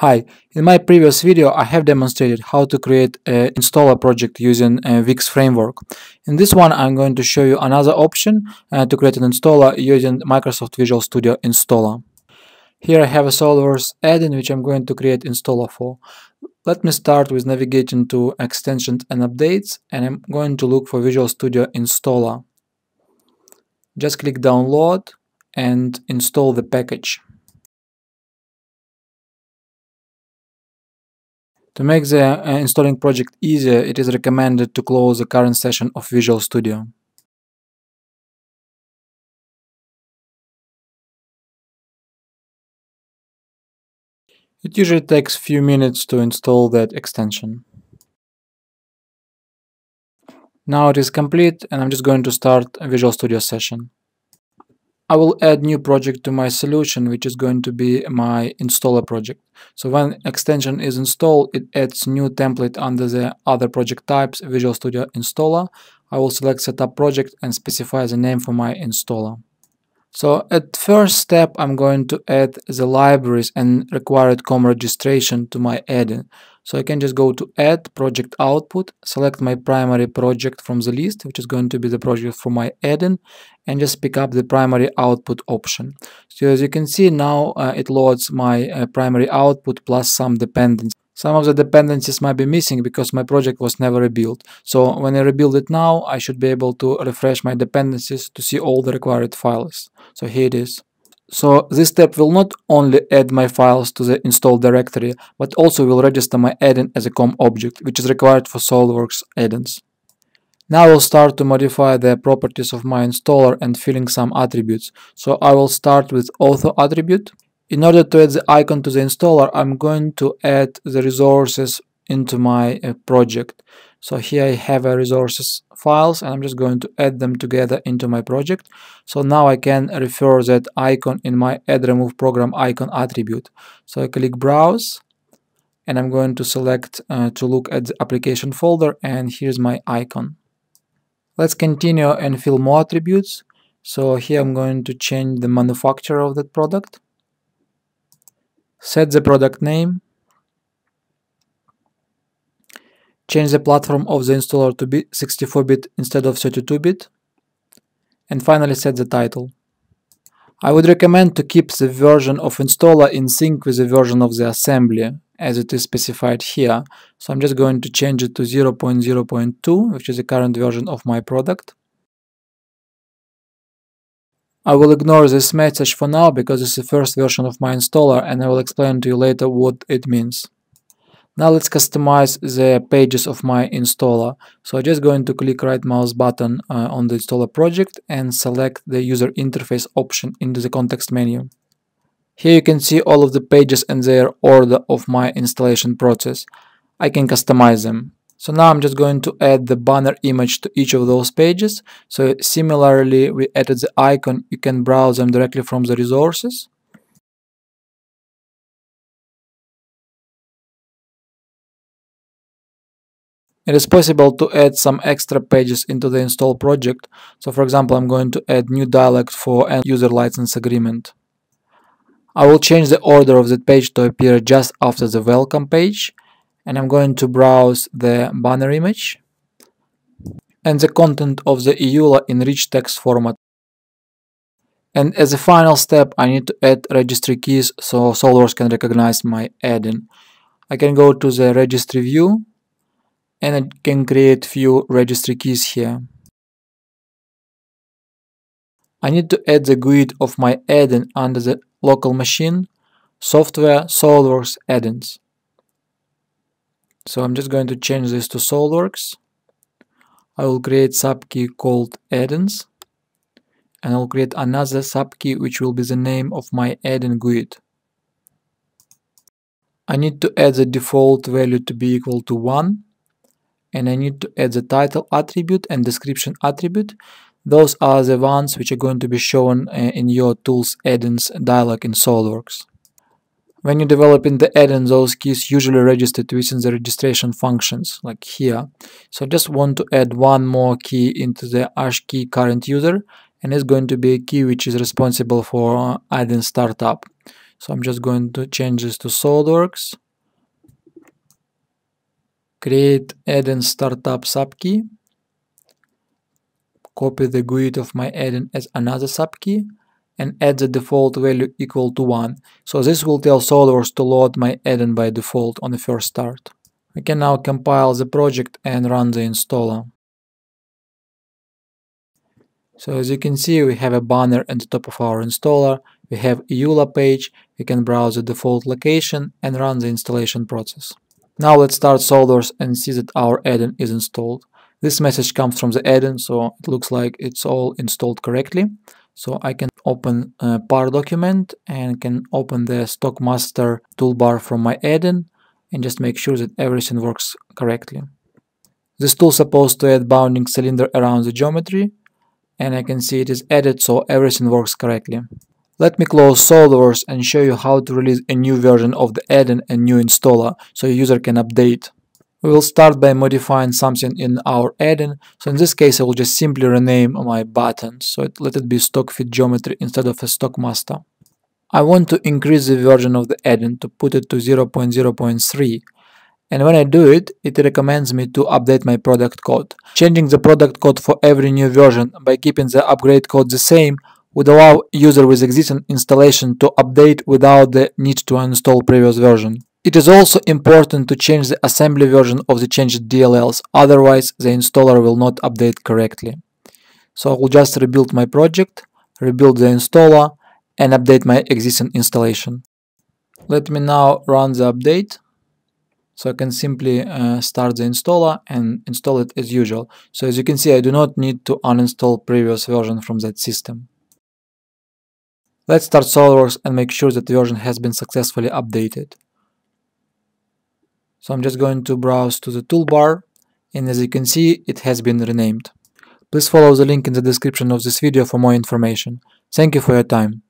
Hi, in my previous video I have demonstrated how to create an installer project using a Wix framework. In this one I'm going to show you another option uh, to create an installer using Microsoft Visual Studio Installer. Here I have a SOLIDWORKS add-in which I'm going to create installer for. Let me start with navigating to extensions and updates and I'm going to look for Visual Studio Installer. Just click download and install the package. To make the uh, installing project easier, it is recommended to close the current session of Visual Studio. It usually takes few minutes to install that extension. Now it is complete and I'm just going to start a Visual Studio session. I will add new project to my solution, which is going to be my installer project. So when extension is installed, it adds new template under the other project types, Visual Studio Installer. I will select Setup Project and specify the name for my installer. So at first step, I'm going to add the libraries and required COM registration to my add-in. So I can just go to add project output, select my primary project from the list, which is going to be the project for my add-in, and just pick up the primary output option. So as you can see now uh, it loads my uh, primary output plus some dependencies. Some of the dependencies might be missing because my project was never rebuilt. So when I rebuild it now, I should be able to refresh my dependencies to see all the required files. So here it is. So this step will not only add my files to the install directory, but also will register my add-in as a COM object, which is required for SOLIDWORKS add-ins. Now I will start to modify the properties of my installer and filling some attributes. So I will start with author attribute. In order to add the icon to the installer, I'm going to add the resources into my uh, project. So here I have a resources files and I'm just going to add them together into my project. So now I can refer that icon in my add remove program icon attribute. So I click browse and I'm going to select uh, to look at the application folder and here's my icon. Let's continue and fill more attributes. So here I'm going to change the manufacturer of that product. Set the product name change the platform of the installer to be 64-bit instead of 32-bit, and finally set the title. I would recommend to keep the version of installer in sync with the version of the assembly, as it is specified here. So I'm just going to change it to 0.0.2, which is the current version of my product. I will ignore this message for now because it's the first version of my installer and I will explain to you later what it means. Now let's customize the pages of my installer. So I'm just going to click right mouse button uh, on the installer project and select the user interface option into the context menu. Here you can see all of the pages and their order of my installation process. I can customize them. So now I'm just going to add the banner image to each of those pages. So similarly, we added the icon. You can browse them directly from the resources. It is possible to add some extra pages into the install project. So for example, I'm going to add new dialect for end user license agreement. I will change the order of the page to appear just after the welcome page. And I'm going to browse the banner image and the content of the EULA in rich text format. And as a final step, I need to add registry keys so SOLIDWORKS can recognize my add-in. I can go to the registry view and I can create few registry keys here. I need to add the GUID of my add-in under the local machine, software, SOLIDWORKS add-ins. So I'm just going to change this to SOLIDWORKS. I will create subkey called add-ins and I'll create another subkey which will be the name of my add-in GUID. I need to add the default value to be equal to 1 and I need to add the title attribute and description attribute. Those are the ones which are going to be shown uh, in your tools add-ins dialog in SOLIDWORKS. When you're developing the add-in, those keys usually registered within the registration functions, like here. So I just want to add one more key into the HKEY current user, and it's going to be a key which is responsible for add-in startup. So I'm just going to change this to SolidWorks. Create add-in startup subkey. Copy the GUID of my add-in as another subkey and add the default value equal to 1. So this will tell SolidWorks to load my add-in by default on the first start. I can now compile the project and run the installer. So as you can see, we have a banner at the top of our installer, we have EULA page, we can browse the default location and run the installation process. Now let's start SolidWorks and see that our add-in is installed. This message comes from the add-in, so it looks like it's all installed correctly. So I can open a PAR document and can open the Stockmaster toolbar from my add-in and just make sure that everything works correctly. This tool is supposed to add bounding cylinder around the geometry and I can see it is added so everything works correctly. Let me close SolidWorks and show you how to release a new version of the add-in and new installer so user can update. We will start by modifying something in our add-in, so in this case I will just simply rename my button, so it, let it be StockFit Geometry instead of a Stockmaster. I want to increase the version of the add-in to put it to 0.0.3 and when I do it, it recommends me to update my product code. Changing the product code for every new version by keeping the upgrade code the same would allow user with existing installation to update without the need to install previous version. It is also important to change the assembly version of the changed DLLs, otherwise the installer will not update correctly. So I will just rebuild my project, rebuild the installer, and update my existing installation. Let me now run the update. So I can simply uh, start the installer and install it as usual. So as you can see, I do not need to uninstall previous version from that system. Let's start SOLIDWORKS and make sure that the version has been successfully updated. So I'm just going to browse to the toolbar and as you can see, it has been renamed. Please follow the link in the description of this video for more information. Thank you for your time.